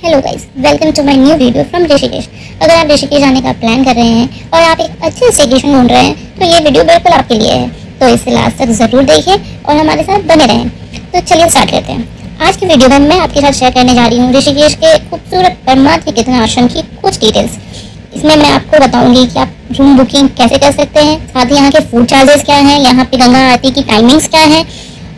Hello guys welcome to my new video from Rishikesh अगर आप ऋषिकेश जाने का प्लान कर रहे हैं और आप एक अच्छे स्टेशन ढूंढ रहे हैं तो ये वीडियो बिल्कुल आपके लिए है। तो इसे लास्ट तक ज़रूर देखिए और हमारे साथ बने रहें। तो चलिए स्टार्ट करते हैं। आज की वीडियो में मैं आपके साथ शेयर करने जा रही हूँ ऋषिकेश के खूबसूरत परमात्म कितना आश्रम की कुछ डिटेल्स इसमें मैं आपको बताऊँगी कि आप रूम बुकिंग कैसे कर सकते हैं, साथ ही यहाँ के फ़ूड चार्जेस क्या हैं, यहाँ पे गंगा आरती की टाइमिंग्स क्या हैं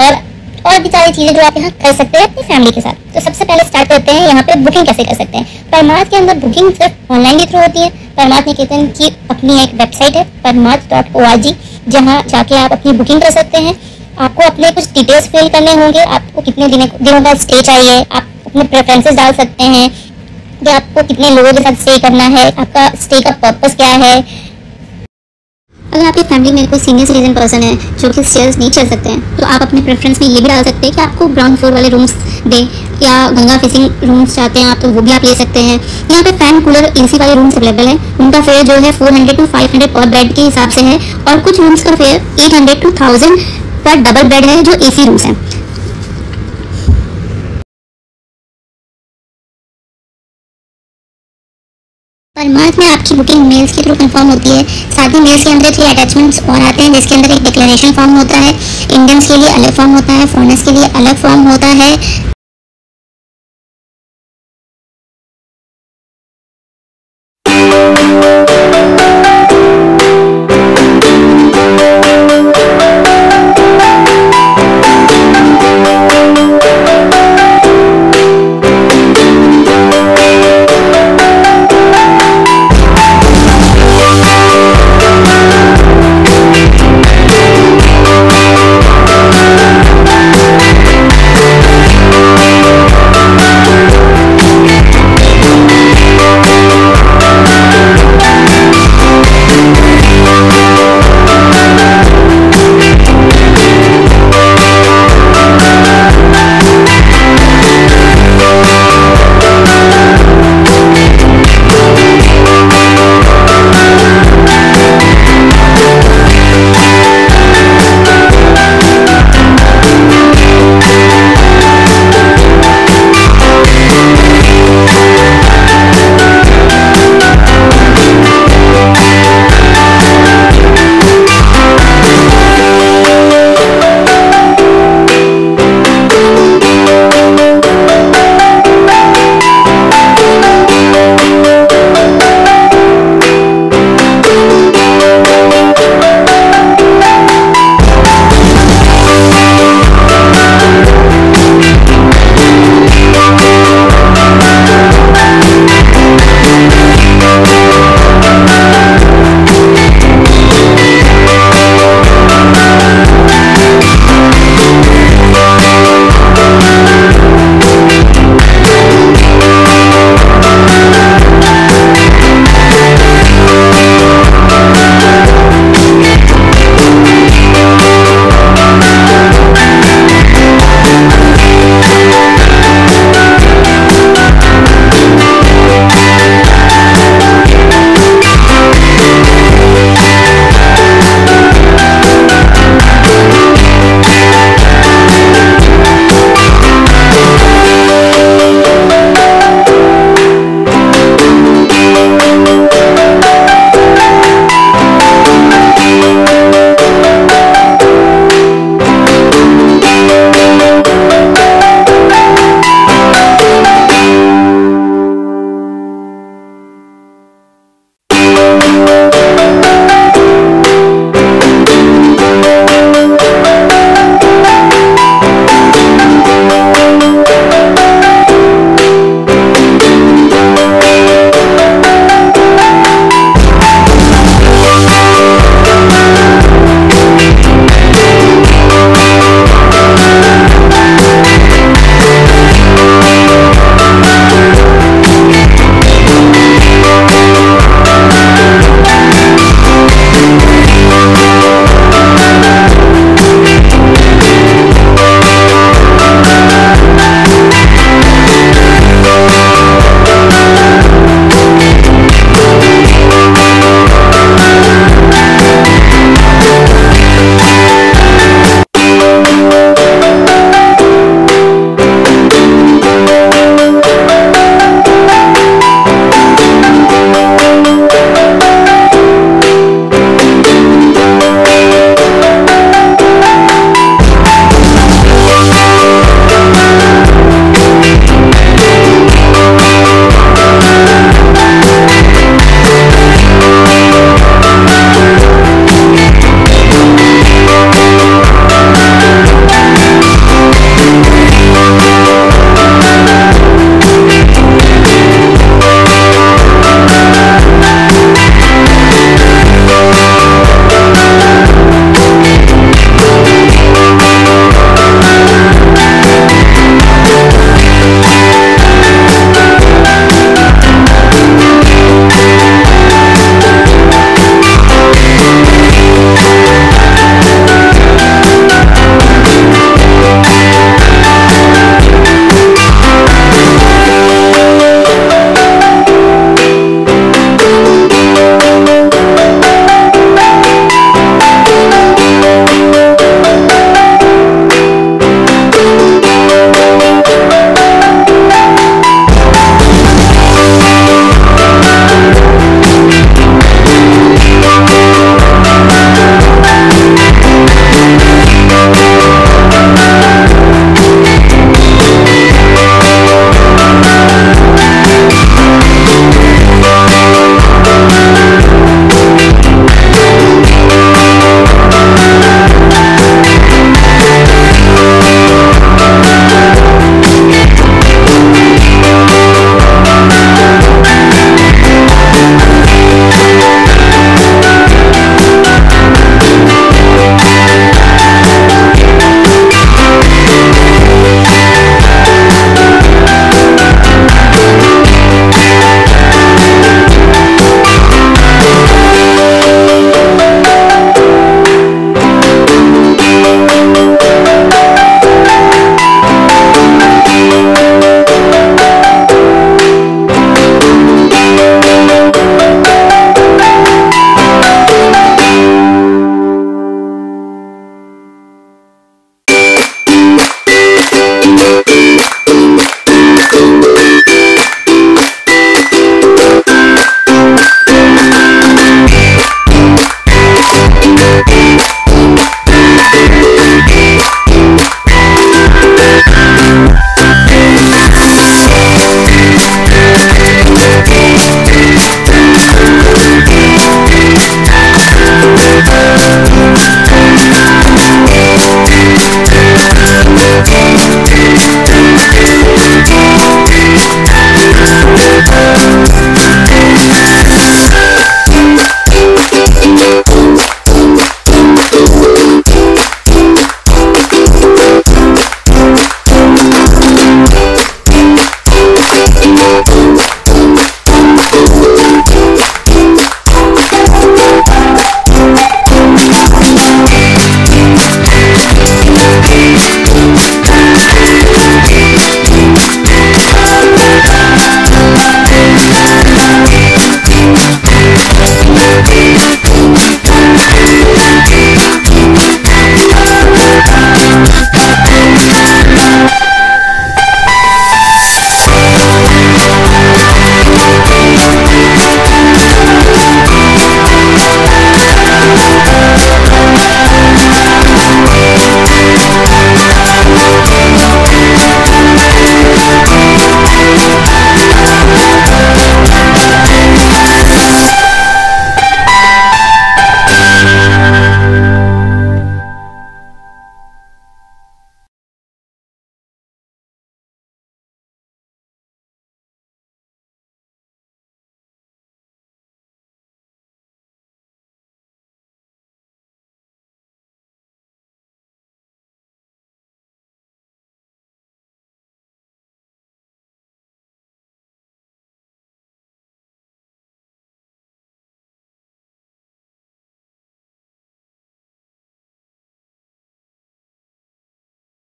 और और भी सारी चीज़ें जो आप यहाँ कर सकते हैं अपनी फैमिली के साथ। तो सबसे पहले स्टार्ट करते हैं यहाँ पे बुकिंग कैसे कर सकते हैं। परमार्थ के अंदर बुकिंग सिर्फ़ ऑनलाइन के थ्रू होती है। परमार्थ निकेतन की अपनी एक वेबसाइट है, परमार्थ डॉट ओ आर जी जहाँ जाके आप अपनी बुकिंग कर सकते हैं। आपको अपने कुछ डिटेल्स फिल करने होंगे। आपको कितने दिनों दिनों का स्टे चाहिए। आप अपने प्रेफरेंसेस डाल सकते हैं। कि आपको कितने लोगों के साथ स्टे करना है। आपका स्टे का पर्पस क्या है? अगर आपकी फैमिली में कोई सीनियर सिटीजन पर्सन है, जो कि स्टेयर्स नहीं चल सकते हैं तो आप अपने प्रेफरेंस में ये भी डाल सकते हैं कि आपको ग्राउंड फ्लोर वाले रूम्स दें, या गंगा फेसिंग रूम्स चाहते हैं आप तो वो भी आप ले सकते हैं। यहाँ पे फ़ैन कूलर एसी वाले रूम्स अवेलेबल हैं। उनका फेयर जो है 400 टू 500 पर बेड के हिसाब से है, और कुछ रूम्स का फेयर 800 टू थाउज़ेंड पर डबल बेड है, जो एसी रूम्स हैं। आपकी बुकिंग मेल्स के थ्रू कंफर्म होती है। साथ ही मेल्स के अंदर थ्री अटैचमेंट्स और आते हैं, जिसके अंदर एक डिक्लेरेशन फॉर्म होता है। इंडियंस के लिए अलग फॉर्म होता है फॉरनर्स के लिए अलग फॉर्म होता है।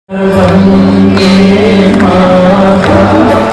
Thank you.